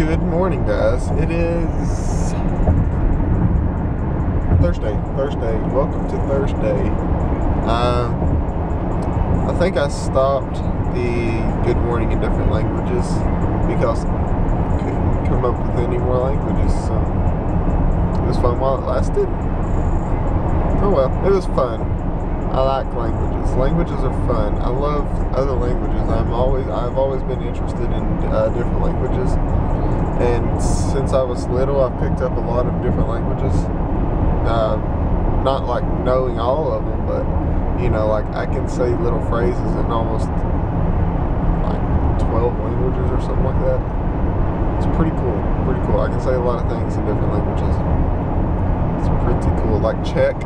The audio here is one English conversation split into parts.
Good morning, guys. It is Thursday. Thursday. Welcome to Thursday. Um, I think I stopped the good morning in different languages because I couldn't come up with any more languages. So it was fun while it lasted. Oh well, it was fun. I like languages. Languages are fun. I love other languages. I'm always I've always been interested in uh, different languages, and since I was little, I've picked up a lot of different languages. Uh, not like knowing all of them, but you know, like I can say little phrases in almost like 12 languages or something like that. It's pretty cool. Pretty cool. I can say a lot of things in different languages. It's pretty cool. Like Czech.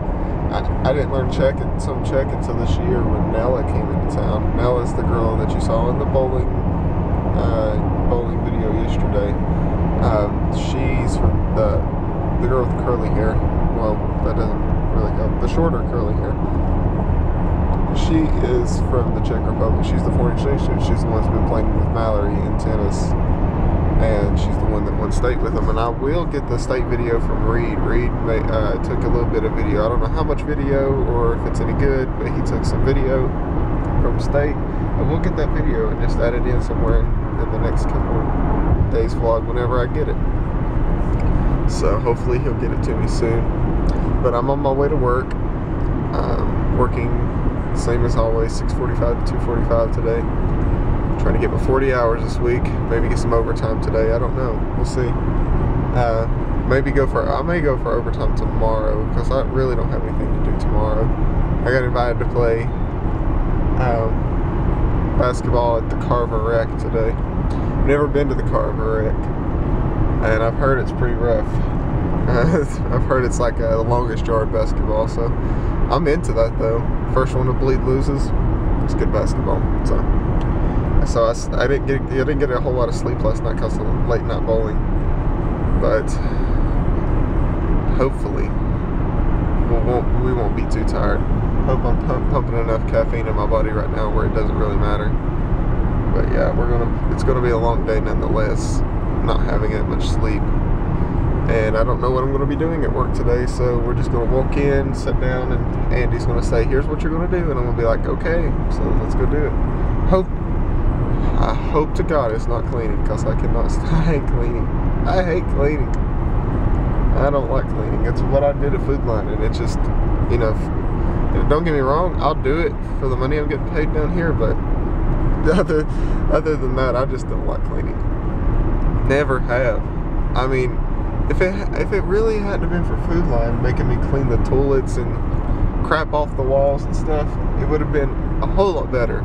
I, I didn't learn Czech and some Czech until this year when Nella came into town. Nella's the girl that you saw in the bowling uh, bowling video yesterday. Um, she's from the the girl with curly hair. Well, that doesn't really help. The shorter curly hair. She is from the Czech Republic. She's the foreign student. She's the one who's been playing with Mallory in tennis and she's the one that won state with them. And I will get the state video from Reed. Reed uh, took a little bit of video. I don't know how much video or if it's any good, but he took some video from state. I will get that video and just add it in somewhere in, the next couple days vlog whenever I get it. So hopefully he'll get it to me soon. But I'm on my way to work. Um, working same as always, 6:45 to 2:45 today. Trying to get my 40 hours this week. Maybe get some overtime today. I don't know. We'll see. Uh, maybe go for. I may go for overtime tomorrow because I really don't have anything to do tomorrow. I got invited to play um, basketball at the Carver Rec today. I've never been to the Carver Rec, and I've heard it's pretty rough. I've heard it's like uh, the longest yard basketball, so I'm into that though. First one to bleed loses. It's good basketball. So. So I, I, didn't get I didn't get a whole lot of sleep last night because of late night bowling. But hopefully we won't we won't be too tired. Hope I'm pump, pumping enough caffeine in my body right now where it doesn't really matter. But yeah, we're gonna it's gonna be a long day nonetheless. Not having that much sleep. And I don't know what I'm gonna be doing at work today, so we're just gonna walk in, sit down, and Andy's gonna say, "Here's what you're gonna do," and I'm gonna be like, "Okay," so let's go do it. Hope I hope to God it's not cleaning because I cannot. I hate cleaning. I hate cleaning. I don't like cleaning. It's what I did at Food Lion, and it just, you know, don't get me wrong. I'll do it for the money I'm getting paid down here, but other other than that, I just don't like cleaning. Never have. I mean, if it if it really hadn't been for Food Lion making me clean the toilets and crap off the walls and stuff, it would have been a whole lot better.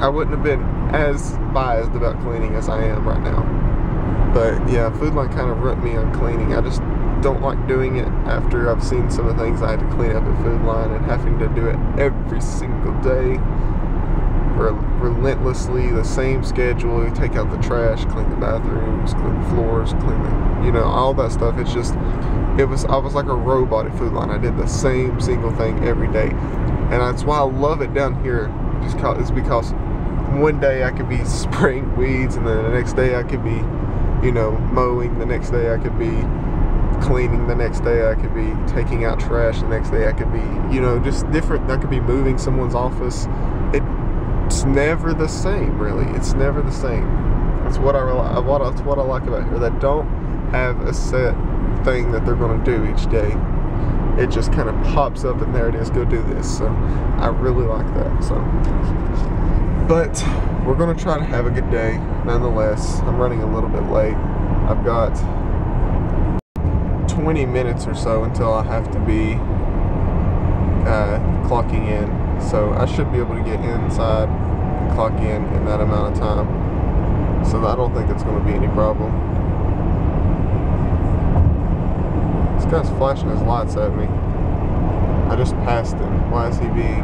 I wouldn't have been as biased about cleaning as I am right now. But yeah, Food Lion kind of rubbed me on cleaning. I just don't like doing it after I've seen some of the things I had to clean up at Food Lion and having to do it every single day. Relentlessly, the same schedule. You take out the trash, clean the bathrooms, clean the floors, clean the, you know, all that stuff. It's just, it was, I was like a robot at Food Line. I did the same single thing every day. And that's why I love it down here. Just it's because one day I could be spraying weeds, and then the next day I could be, you know, mowing. The next day I could be cleaning. The next day I could be taking out trash. The next day I could be, you know, just different. I could be moving someone's office. It's never the same, really. It's never the same. That's what I what that's what I like about here. They don't have a set thing that they're going to do each day. It just kind of pops up, and there it is. Go do this. So I really like that. So. But we're going to try to have a good day nonetheless. I'm running a little bit late. I've got 20 minutes or so until I have to be uh, clocking in. So I should be able to get inside and clock in in that amount of time. So I don't think it's going to be any problem. This guy's flashing his lights at me. I just passed him. Why is he being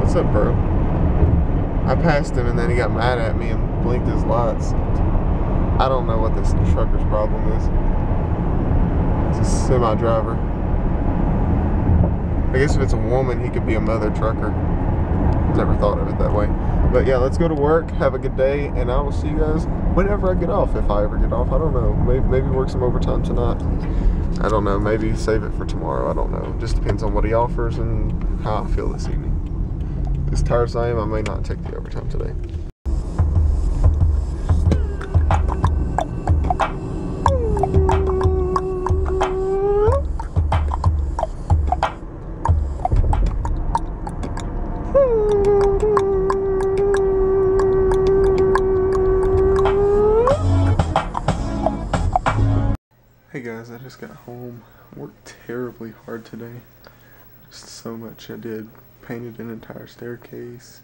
What's up, bro? I passed him and then he got mad at me and blinked his lights. I don't know what this trucker's problem is. It's a semi driver. I guess if it's a woman, he could be a mother trucker. Never thought of it that way. But yeah, let's go to work. Have a good day, and I will see you guys whenever I get off. If I ever get off, I don't know. Maybe maybe work some overtime tonight. I don't know. Maybe save it for tomorrow. I don't know. Just depends on what he offers and how I feel this evening. As tired as I am, I may not take the overtime today. Got home. Worked terribly hard today. Just so much I did. Painted an entire staircase,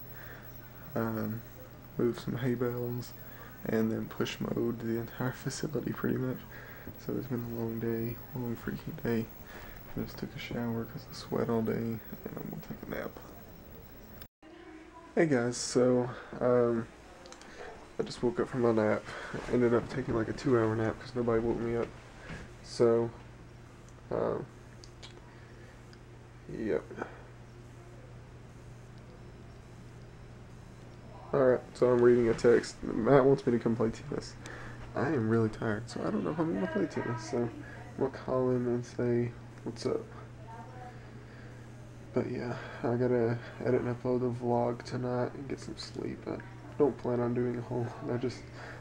um, moved some hay bales, and then push mowed the entire facility pretty much. So it's been a long day, long freaking day. Just took a shower because I sweat all day, and I'm gonna take a nap. Hey guys, so um, I just woke up from my nap. Ended up taking like a two hour nap because nobody woke me up. So, um, yep. Alright, so I'm reading a text. Matt wants me to come play tennis. I am really tired, so I don't know if I'm going to play tennis. So, to call him and say, what's up? But yeah, I gotta edit and upload the vlog tonight and get some sleep. I don't plan on doing a whole. I just,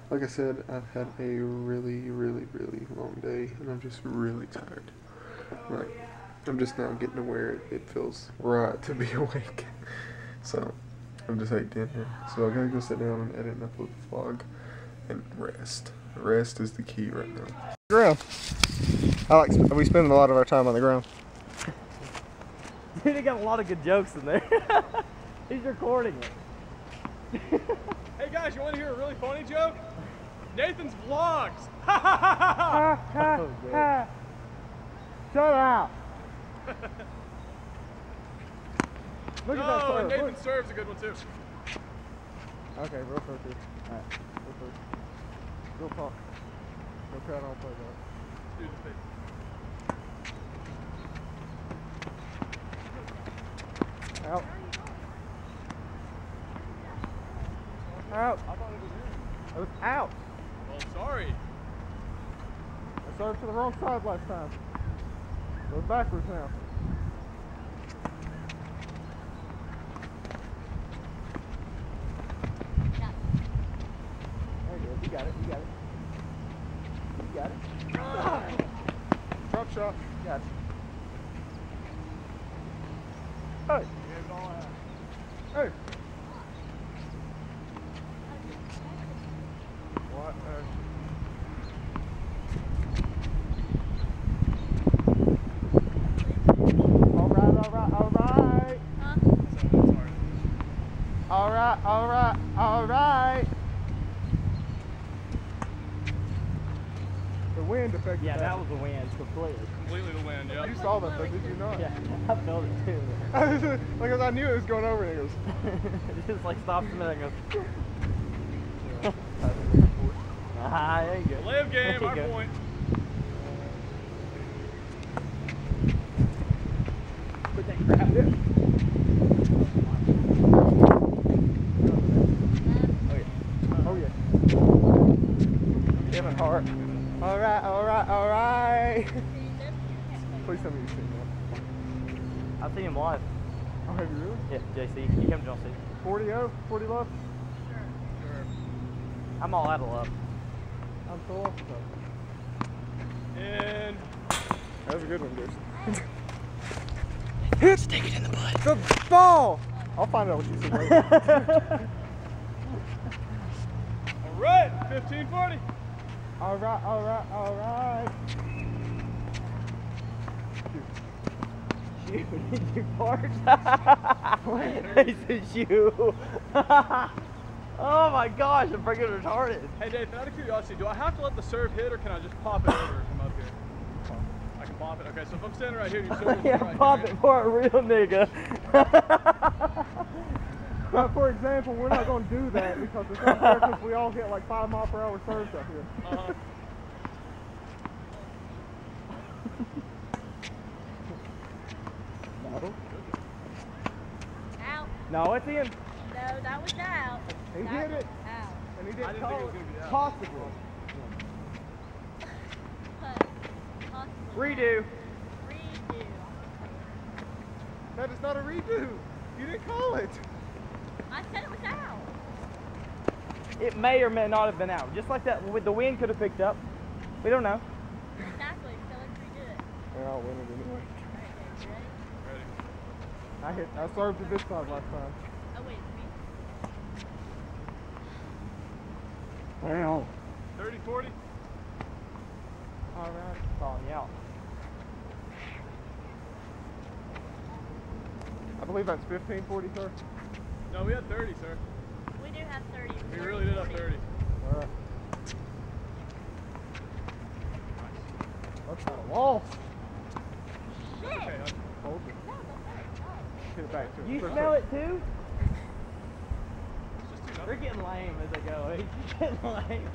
like I said, I've had a really, really, really long day, and I'm just really tired. Like, I'm just now getting to where it, it feels right to be awake. So, I'm just ate dinner. So I gotta go sit down and edit and upload the vlog and rest. Rest is the key right now. ground. I like we spend a lot of our time on the ground. Dude, he got a lot of good jokes in there. He's recording it. Hey guys, you want to hear a really funny joke? Nathan's vlogs. Oh, good. Shut up. Look at that oh, serve. and Nathan Look. serves a good one too. Okay, real focus. Alright, real focus. Real talk. No crowd on play that. Dude, the face. Out. Out. I thought it was in. It was out. Sorry. I served to the wrong side last time. Goes backwards now. There you go. You got it. You got it. You got it. Drop shot. Got it. Hey. What? Uh, all right, all right, all right. All right, all right, all right. The wind affected Yeah, that was a win completely. Completely the wind, yeah. You saw that, though, did you not? Yeah, I felt it too. like, 'cause I knew it was going over, and it goes. it just like stops a minute and goes. ah, there you go. Live game, you our point. Put that crap in. Oh yeah. Kevin Hart. All right, all right, all right. Please tell me you've seen that. I've seen him live. Oh, have you really? Yeah, JC. He comes to JC. 40 0, 40 love. I'm all out of love. I'm so off the And That was a good one, Jason. Hit. Stick it in the butt. The ball. I'll find out what you said later. all right, 1540. All right, all right, all right. Shoot, did you fart? he said shoe. oh my gosh, I'm freaking retarded. Hey Nathan, out of curiosity, do I have to let the serve hit or can I just pop it over from up here? I can pop it. Okay, so if I'm standing right here, you serve yeah, right pop here. it for a real nigga. But for example, we're not going to do that because it's not fair because we all get like five mile per hour serves up here. Uh-huh. No. Out. no, it's in. No, that was out. He That hit it. Out. And he didn't didn't call think it was it. gonna out. Possible. But possible. Redo. Redo. That is not a redo. You didn't call it. I said it was out. It may or may not have been out. Just like that, with the wind could have picked up. We don't know. Exactly. So let's redo it. Yeah, I'll win it anyway. Alright, guys, you ready? Ready? I hit. I served it this time last time. Oh wait, me. Wow. 30, 40? All right. Calling you out. I believe that's 1540, sir. No, we had 30, sir. We do have 30. We really did have 30. All right. That's not a loss. Shit. Okay, I- Hold it. No, that's not. Hit it back to it. You Sir, smell sir. it too? it's just two They're getting lame as they go. They're getting lame.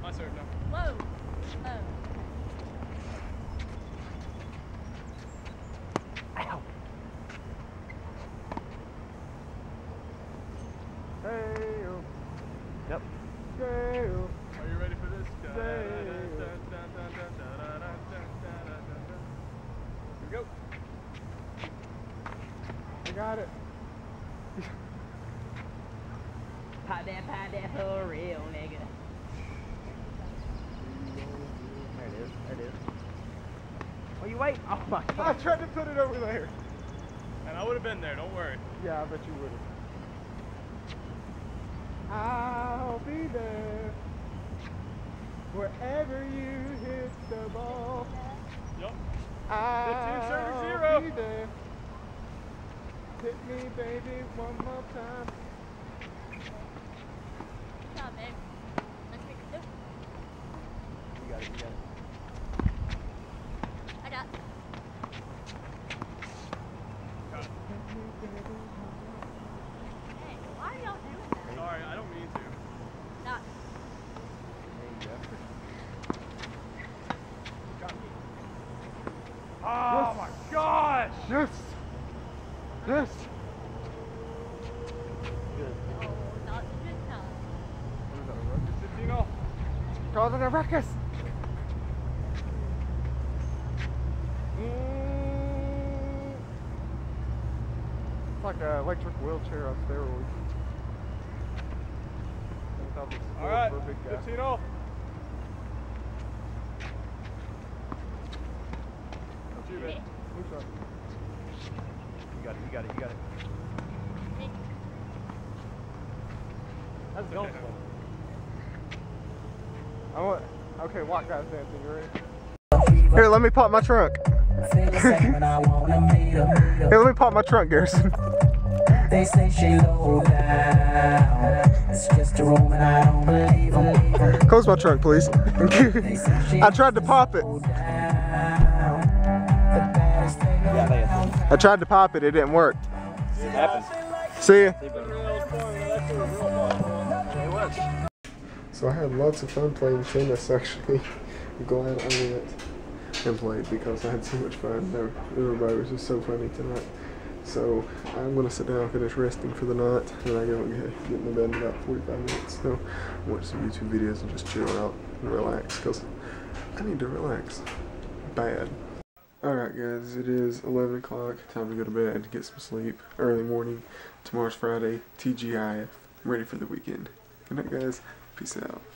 My serve now. Whoa. Oh. Ow. Hey, oh. Yep. Hey, oh. Are you ready for this? Say- Here we go. I got it. Pop that, pop that for real, nigga. There it is. There it is. Oh, you wait. Oh my I tried to put it over there. And I would have been there, don't worry. Yeah, I bet you would have. I'll be there wherever you hit the ball. Yup. I'll zero. be there. Hit me, baby, one more time. Good job, babe. Let's make it. You got it. You got it. I got. Hey, why are y'all doing that? Sorry, I don't mean to. Stop. There you go. Got me. Oh my gosh. Yes! Yes! Good. Oh, not this time. 15 off. Causing a ruckus! Mm. It's like an electric wheelchair on steroids. Without the support All right, for a big guy. 15 off. That's you, up? You got it. You got it. You got it. That's golf Okay. ball. I want. Okay, white guys dancing. You ready? Here, let me pop my trunk. Feel the same when I wanna meet her, meet her. Here, let me pop my trunk, Garrison. They say she low down. It's just a room and I don't believe 'em, believe 'em. Close my trunk, please. They say she I tried to pop it. low down. The baddest thing Yeah, they have I tried to pop it. It didn't work. It happens. See ya. So I had lots of fun playing tennis actually. I'm glad I went and played because I had so much fun. Everybody was just so funny tonight. So I'm gonna sit down, and finish resting for the night, and I go get, get in the bed in about 45 minutes. So watch some YouTube videos and just chill out and relax because I need to relax bad. Alright guys, it is 11 o'clock, time to go to bed, and get some sleep, early morning, tomorrow's Friday, TGIF, I'm ready for the weekend. Good night guys, peace out.